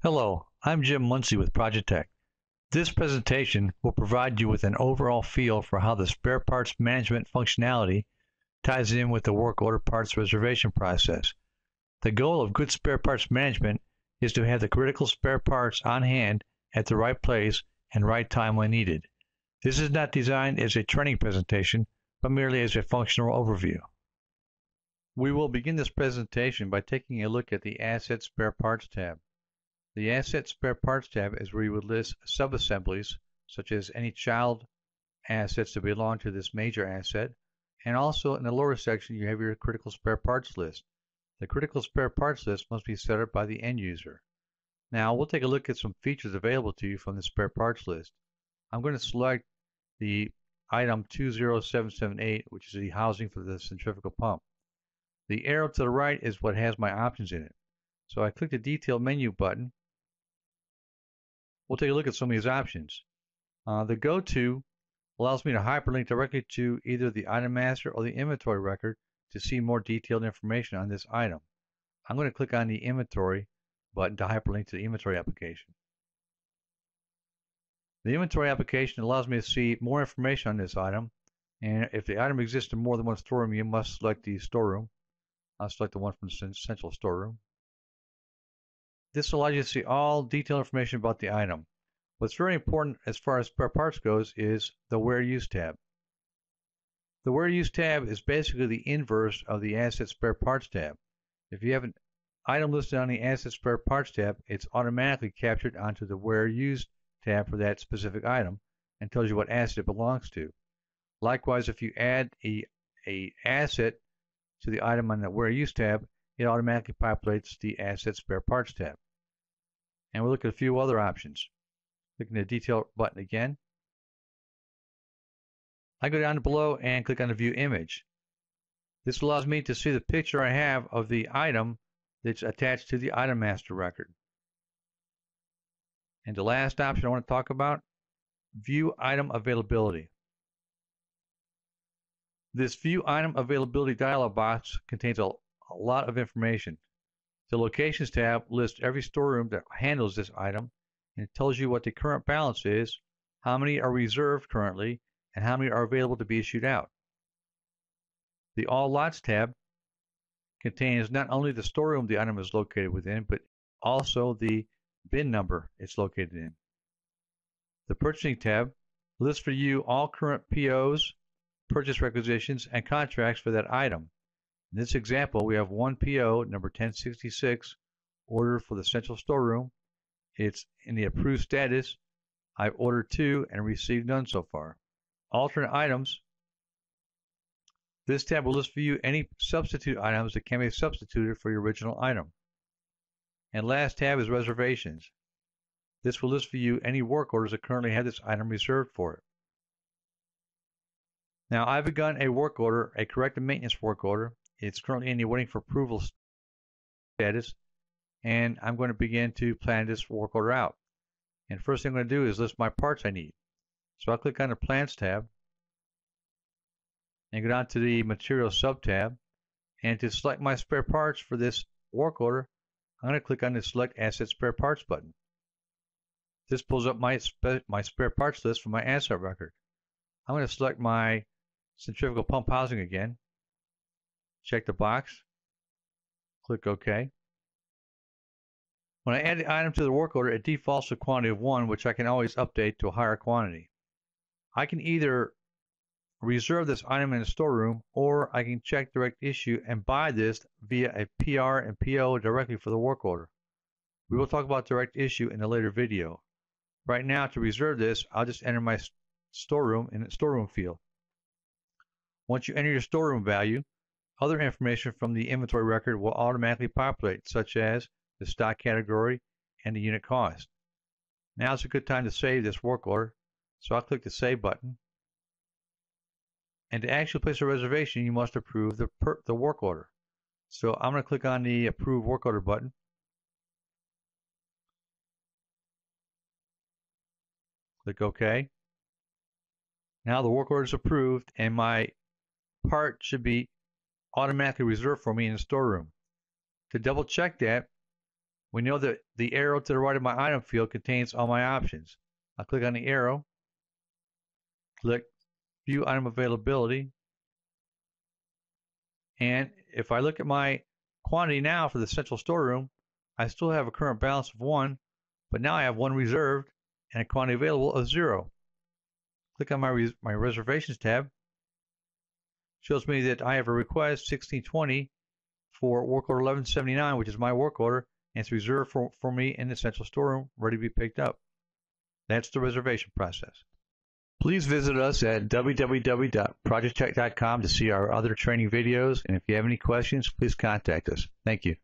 Hello, I'm Jim Munsey with Project This presentation will provide you with an overall feel for how the spare parts management functionality ties in with the work order parts reservation process. The goal of good spare parts management is to have the critical spare parts on hand at the right place and right time when needed. This is not designed as a training presentation, but merely as a functional overview. We will begin this presentation by taking a look at the Asset Spare Parts tab. The Asset Spare Parts tab is where you would list subassemblies, such as any child assets that belong to this major asset, and also in the lower section you have your critical spare parts list. The critical spare parts list must be set up by the end user. Now we'll take a look at some features available to you from the spare parts list. I'm going to select the item 20778, which is the housing for the centrifugal pump. The arrow to the right is what has my options in it. So I click the detail menu button. We'll take a look at some of these options. Uh, the go to allows me to hyperlink directly to either the item master or the inventory record to see more detailed information on this item. I'm going to click on the inventory button to hyperlink to the inventory application. The inventory application allows me to see more information on this item and if the item exists in more than one storeroom you must select the storeroom. I'll select the one from the central storeroom. This allows you to see all detailed information about the item. What's very important as far as spare parts goes is the Where Use tab. The Where Use tab is basically the inverse of the Asset Spare Parts tab. If you have an item listed on the Asset Spare Parts tab, it's automatically captured onto the Where Used tab for that specific item and tells you what asset it belongs to. Likewise, if you add a, a asset to the item on the Where Use tab, it automatically populates the Asset Spare Parts tab. And we'll look at a few other options. Clicking the detail button again. I go down below and click on the view image. This allows me to see the picture I have of the item that's attached to the item master record. And the last option I want to talk about, view item availability. This view item availability dialog box contains a, a lot of information. The locations tab lists every storeroom that handles this item and it tells you what the current balance is, how many are reserved currently, and how many are available to be issued out. The All Lots tab contains not only the storeroom the item is located within, but also the bin number it's located in. The Purchasing tab lists for you all current POs, purchase requisitions, and contracts for that item. In this example, we have one PO, number 1066, ordered for the central storeroom it's in the approved status. I've ordered two and received none so far. Alternate items. This tab will list for you any substitute items that can be substituted for your original item. And last tab is reservations. This will list for you any work orders that currently have this item reserved for it. Now I've begun a work order, a corrective maintenance work order. It's currently in the waiting for approval status and I'm going to begin to plan this work order out. And first thing I'm going to do is list my parts I need. So I'll click on the Plans tab and go down to the Materials sub tab. And to select my spare parts for this work order, I'm going to click on the Select Asset Spare Parts button. This pulls up my, my spare parts list for my asset record. I'm going to select my centrifugal pump housing again. Check the box. Click OK. When I add the item to the work order, it defaults to a quantity of 1, which I can always update to a higher quantity. I can either reserve this item in the storeroom, or I can check direct issue and buy this via a PR and PO directly for the work order. We will talk about direct issue in a later video. Right now, to reserve this, I'll just enter my storeroom in the storeroom field. Once you enter your storeroom value, other information from the inventory record will automatically populate, such as the stock category, and the unit cost. Now is a good time to save this work order, so I'll click the Save button. And to actually place a reservation, you must approve the, per, the work order. So I'm going to click on the Approve Work Order button. Click OK. Now the work order is approved and my part should be automatically reserved for me in the storeroom. To double check that, We know that the arrow to the right of my item field contains all my options. I'll click on the arrow, click View Item Availability, and if I look at my quantity now for the central storeroom, I still have a current balance of 1, but now I have one reserved and a quantity available of 0. Click on my, res my reservations tab. Shows me that I have a request 1620 for work order 1179, which is my work order, and it's reserved for, for me in the central storeroom, ready to be picked up. That's the reservation process. Please visit us at www.projetech.com to see our other training videos, and if you have any questions, please contact us. Thank you.